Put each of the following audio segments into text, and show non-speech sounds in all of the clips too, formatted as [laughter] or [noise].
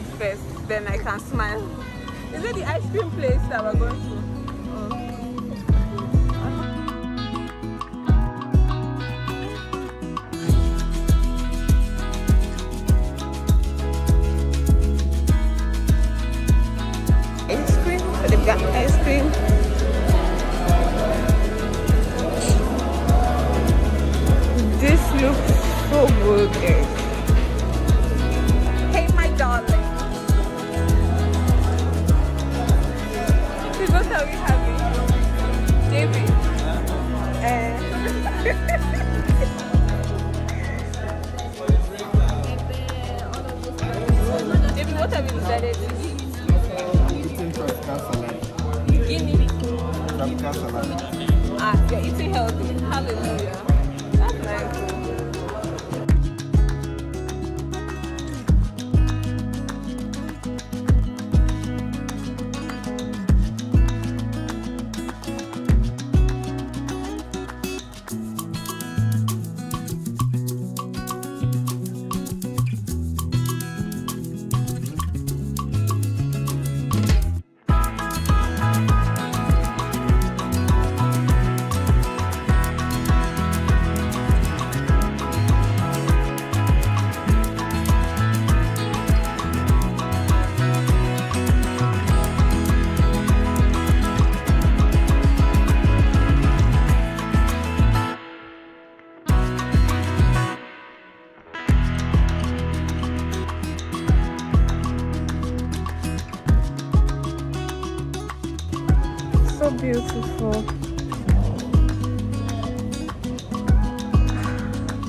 food first, then I can smile. Is it the ice cream place that we're going to? Música [laughs]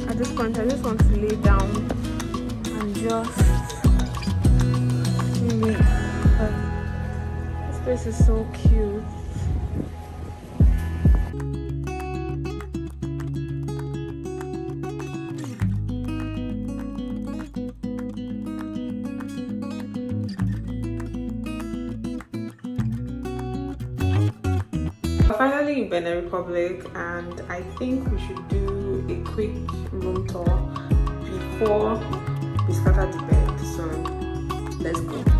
At this point, I just want to lay down and just sleep. This place is so cute. Finally in Benin Republic and I think we should do a quick room tour before we scatter the bed. So let's go.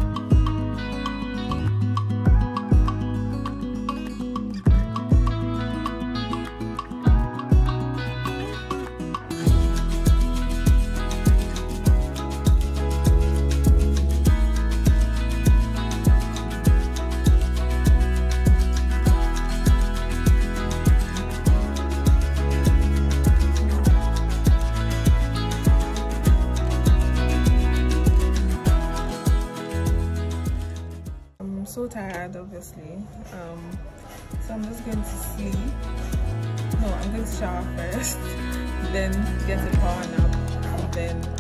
Obviously. Um, so I'm just going to sleep. No, I'm going to shower first, [laughs] then get a power nap, and then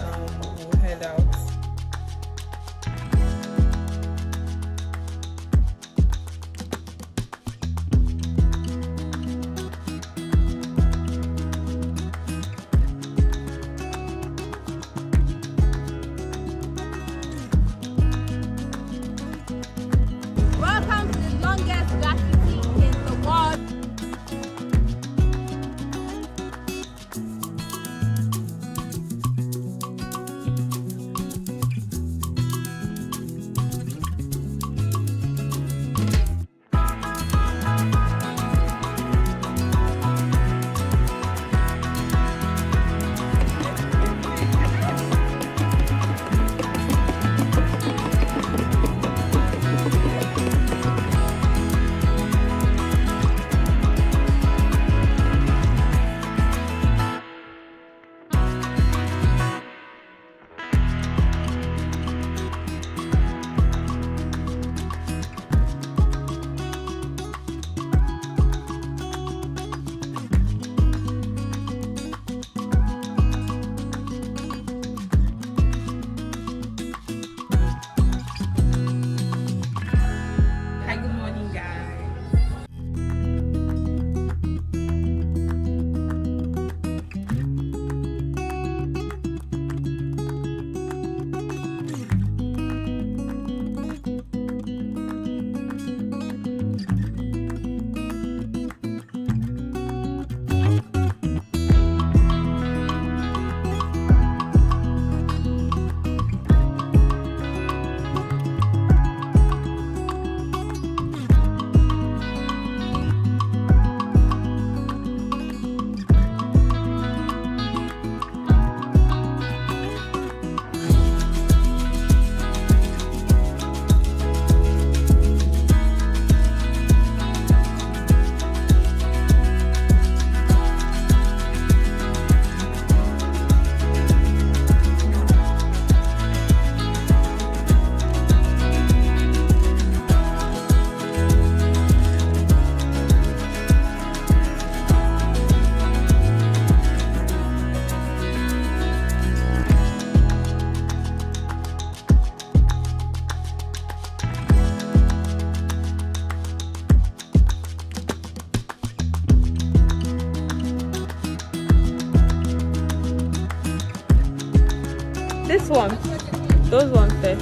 This one. Those ones there.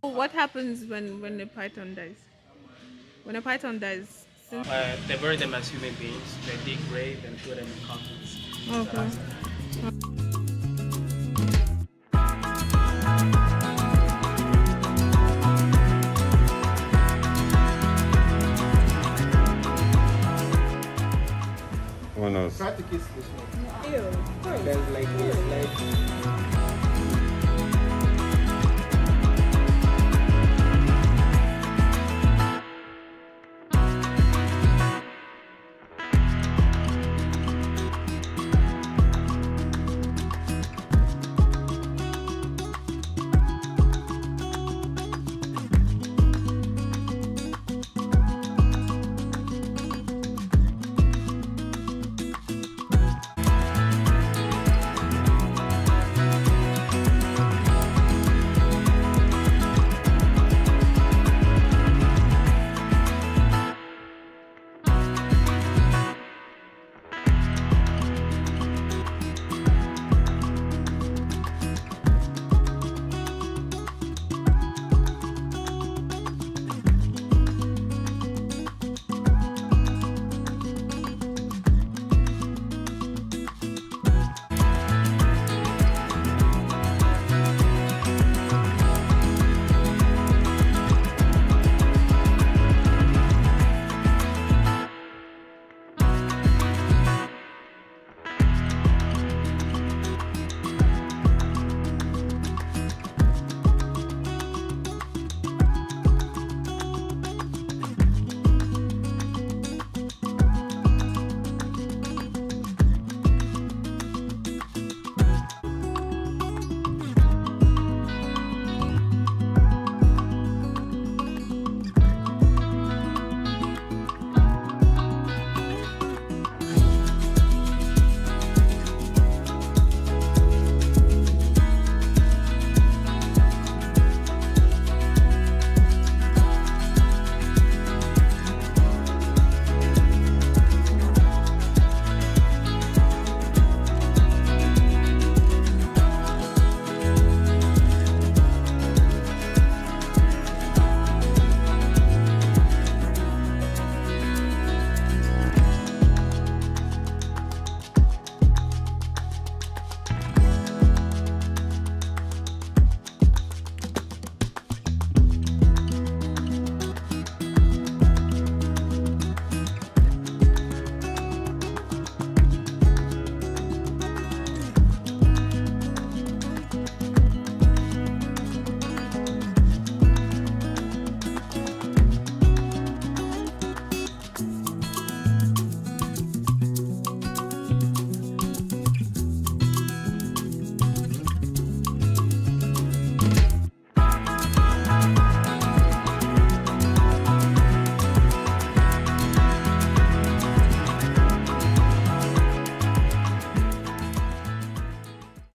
What happens when when the python dies? When a python dies, Uh, they bury them as human beings. They dig grave and put them in coffins. okay. Like, like